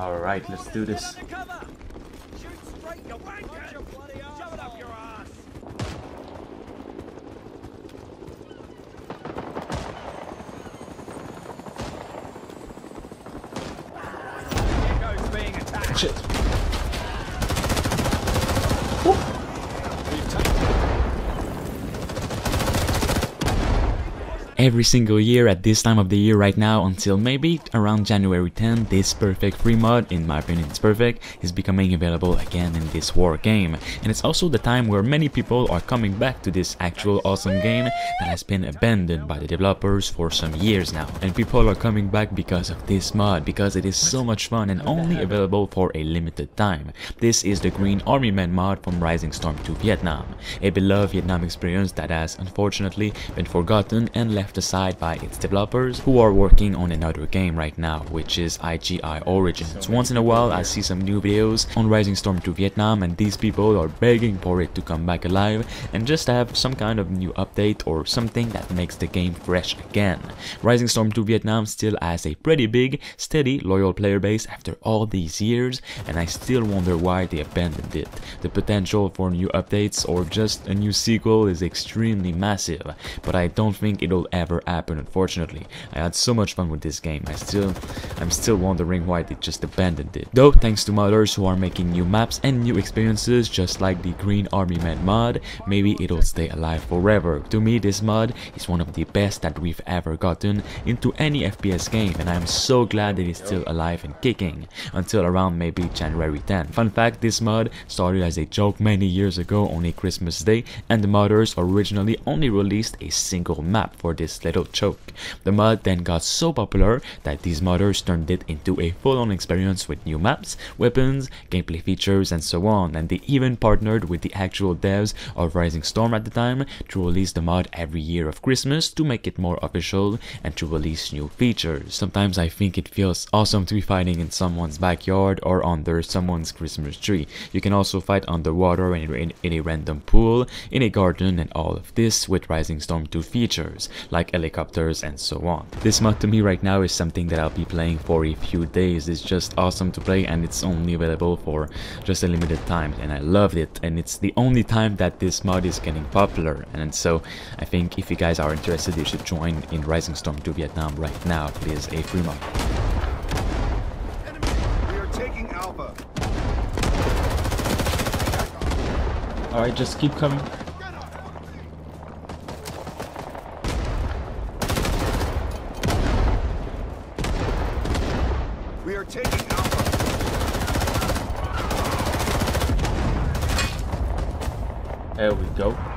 Alright, let's do this. Cover! Every single year at this time of the year right now until maybe around January 10, this perfect free mod, in my opinion it's perfect, is becoming available again in this war game. And it's also the time where many people are coming back to this actual awesome game that has been abandoned by the developers for some years now. And people are coming back because of this mod, because it is so much fun and only available for a limited time. This is the Green Army Men mod from Rising Storm 2 Vietnam, a beloved Vietnam experience that has unfortunately been forgotten and left aside by its developers who are working on another game right now which is IGI Origins. Once in a while I see some new videos on Rising Storm 2 Vietnam and these people are begging for it to come back alive and just have some kind of new update or something that makes the game fresh again. Rising Storm 2 Vietnam still has a pretty big, steady, loyal player base after all these years and I still wonder why they abandoned it. The potential for new updates or just a new sequel is extremely massive, but I don't think it'll ever happen unfortunately. I had so much fun with this game, I still, I'm still wondering why they just abandoned it. Though thanks to modders who are making new maps and new experiences just like the Green Army Men mod, maybe it'll stay alive forever. To me this mod is one of the best that we've ever gotten into any FPS game and I'm so glad that it's still alive and kicking until around maybe January 10. Fun fact, this mod started as a joke many years ago on a Christmas day and the modders originally only released a single map for this little choke. The mod then got so popular that these modders turned it into a full-on experience with new maps, weapons, gameplay features and so on and they even partnered with the actual devs of Rising Storm at the time to release the mod every year of Christmas to make it more official and to release new features. Sometimes I think it feels awesome to be fighting in someone's backyard or under someone's Christmas tree. You can also fight underwater in a random pool, in a garden and all of this with Rising Storm 2 features like helicopters and so on. This mod to me right now is something that I'll be playing for a few days. It's just awesome to play and it's only available for just a limited time and I loved it and it's the only time that this mod is getting popular and so I think if you guys are interested you should join in Rising Storm 2 Vietnam right now. It is a free mod. Enemy, we are taking Alpha. Alright, just keep coming. Are taking Alpha. There we go.